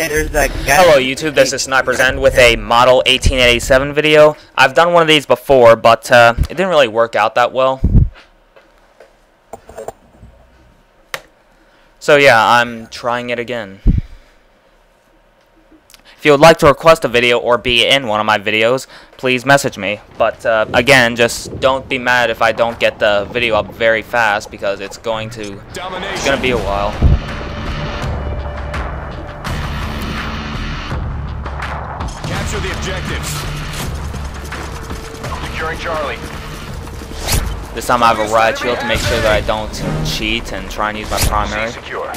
Hello YouTube, this is Sniper's End with a Model 1887 video. I've done one of these before, but uh, it didn't really work out that well. So yeah, I'm trying it again. If you would like to request a video or be in one of my videos, please message me. But uh, again, just don't be mad if I don't get the video up very fast because it's going to it's going to be a while. Capture the objectives. Securing Charlie. This time I have a riot shield to make sure that I don't cheat and try and use my primary. Secure.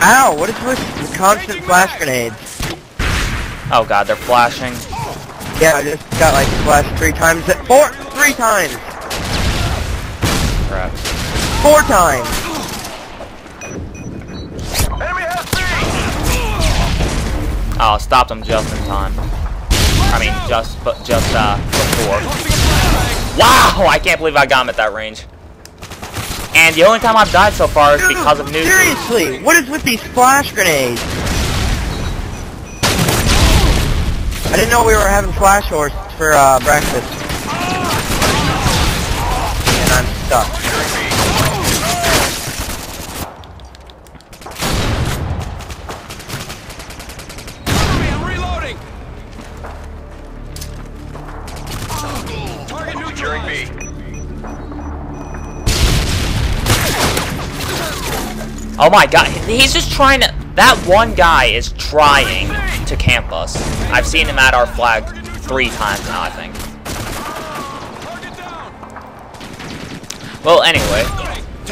Ow! What is with the constant flash grenades? Oh god, they're flashing. Yeah, I just got like flashed three times. At four, three times, Crap. four times. Enemy has Oh, stopped them just in time. I mean, just but just uh before. Wow! I can't believe I got him at that range. And the only time I've died so far is because of Dude, noob. Seriously, what is with these flash grenades? I didn't know we were having flash horse for uh, breakfast. And I'm stuck. Enemy, I'm reloading. Target new Securing B. Oh my god, he's just trying to. That one guy is trying to camp us. I've seen him at our flag three times now, I think. Well, anyway.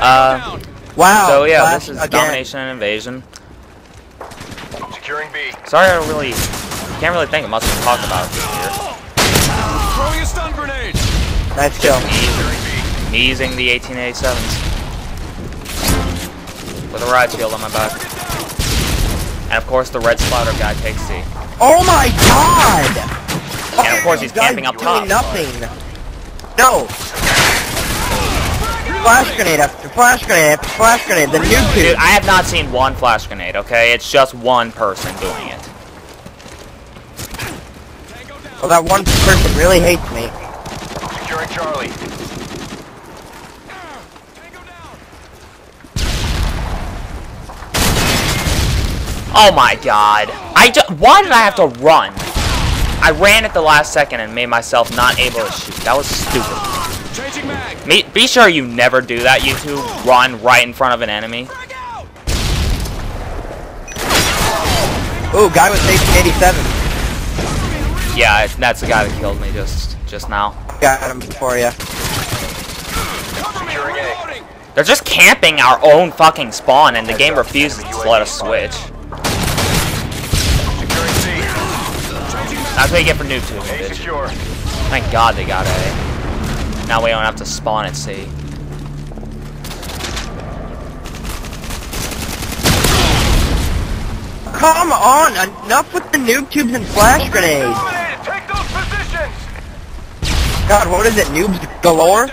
Uh, Wow. so yeah, flash this is again. domination and invasion. Securing B. Sorry, I don't really can't really think of much to talk about here. Throwing a stun grenade. Nice kill. Me using the 1887s. With a riot shield on my back. And of course the red splatter guy takes C. Oh my god! And of course he's This camping up top. nothing. No. Flash grenade after flash grenade after flash grenade. The noob Dude, tube. I have not seen one flash grenade, okay? It's just one person doing it. Tango. Well, that one person really hates me. Securing Charlie. Tango down. Oh my god. I just- why did I have to run? I ran at the last second and made myself not able to shoot. That was stupid. Changing mag. Me- be sure you never do that, you two. Run right in front of an enemy. Ooh, guy with 1887. Yeah, that's the guy that killed me just just now. Got him for you. Cover me. Securing A. Reloading. They're just camping our own fucking spawn, and the game refuses to let us switch. That's what you get for noob tubing, bitch. Thank God they got A. Now we don't have to spawn at C. Come on! Enough with the noob tubes and flash grenades. Take those positions. God, what is it? Noobs galore?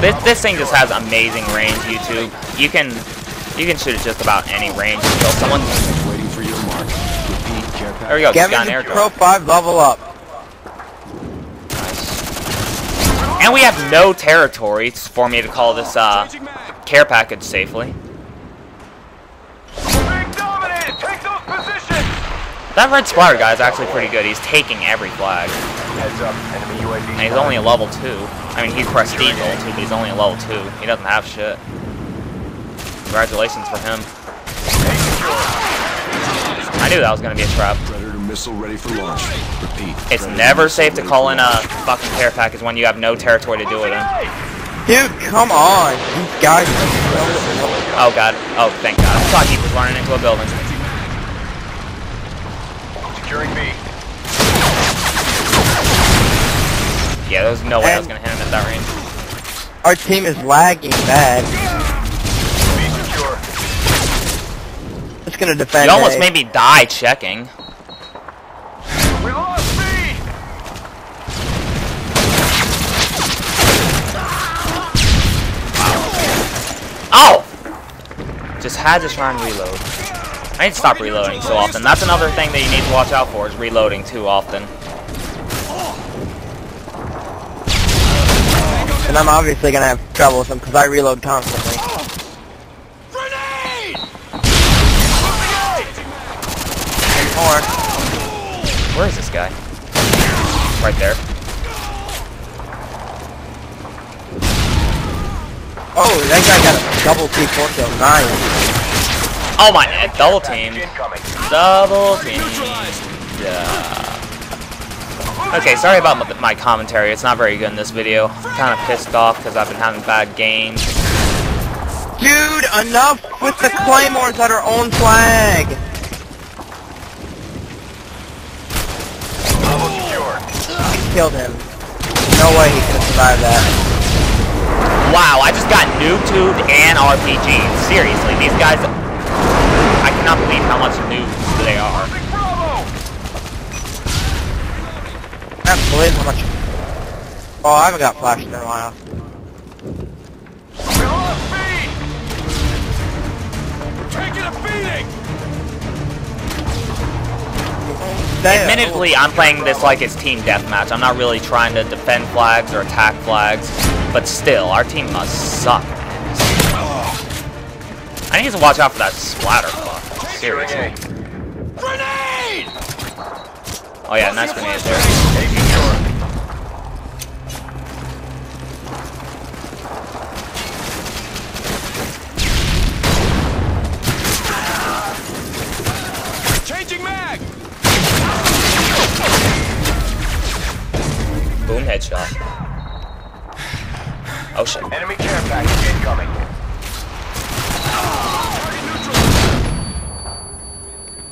This this thing just has amazing range, YouTube. You can you can shoot at just about any range and kill someone. Waiting for your mark. There we go, just got Kevin's an a. Pro 5 level up. Nice. And we have no territory for me to call this uh care package safely. Being dominated. Take those positions. That red splatter guy is actually pretty good. He's taking every flag. Heads up. Enemy UAV. And he's only a level 2. I mean, he's prestige level 2, but he's only a level 2. He doesn't have shit. Congratulations for him. I knew that was going to be a trap. Predator missile ready for launch. Repeat. It's Predator never safe to call in a launch. fucking care package when you have no territory to do it in. Dude, come on. These guys Oh god. Oh, thank god. I thought he was running into a building. Securing B. Yeah, there's no way I was gonna hit him at that range. Our team is lagging bad. Be. It's gonna defend. You almost A. made me die checking. We lost B. Oh! Just had to try and reload. I need to stop reloading so often. That's another thing that you need to watch out for is reloading too often. And I'm obviously gonna have trouble with them because I reload constantly. Or Where is this guy? Right there. oh, that guy got a double C4 kill. Nice. Oh my, double team. Double team. Okay, sorry about my- my commentary. It's not very good in this video. I'm kind of pissed off because I've been having bad games. Dude, enough with the claymores at our own flag. Secure. Killed him. No way he could have survived that. Wow, I just got noob tubed and RPG. Seriously, these guys. I cannot believe how much noobs they are. Can't believe how much. Oh, I haven't got flashed in a while. We lost B. Taking a beating. Damn. Admittedly, I'm playing this like it's team deathmatch. I'm not really trying to defend flags or attack flags, but still, our team must suck. I need to watch out for that splatter fuck. Seriously. A. Grenade. Oh yeah, nice grenade there.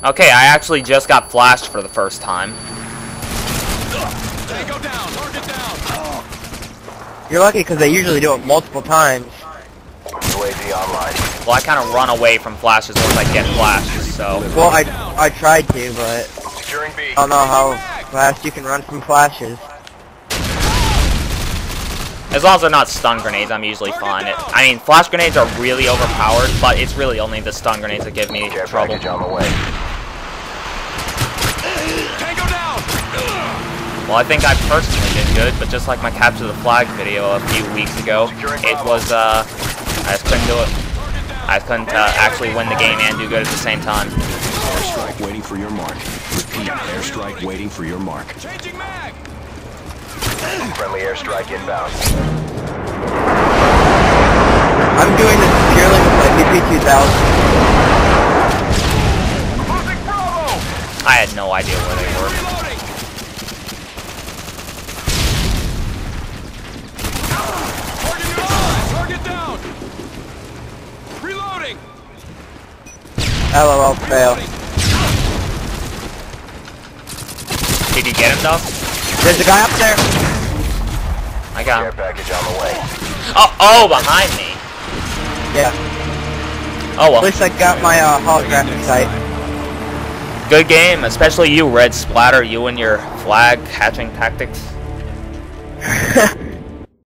Okay, I actually just got flashed for the first time. Tango down. Target down. You're lucky because they usually do it multiple times. Well, I kind of run away from flashes once I get flashes, so... Well, I I tried to, but Securing B. I don't know how fast you can run from flashes. As long as they're not stun grenades, I'm usually fine. It, I mean, flash grenades are really overpowered, but it's really only the stun grenades that give me Care trouble. package on the way. Tango down. Well, I think I personally did good, but just like my capture the flag video a few weeks ago, it was, uh, I just couldn't do it. I couldn't uh, actually win the game and do good at the same time. Airstrike waiting for your mark. Repeat, airstrike waiting for your mark. Changing mag. Friendly airstrike inbound. I'm doing this purely with my PP2000. I had no idea where they were. LOL fail. Did you get him, though? There's a guy up there. I got Care him. package on the way. Oh, oh, behind me. Yeah. Oh, At least I got my uh, holographic sight. Good game, especially you, Red Splatter, you and your flag hatching tactics.